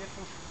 different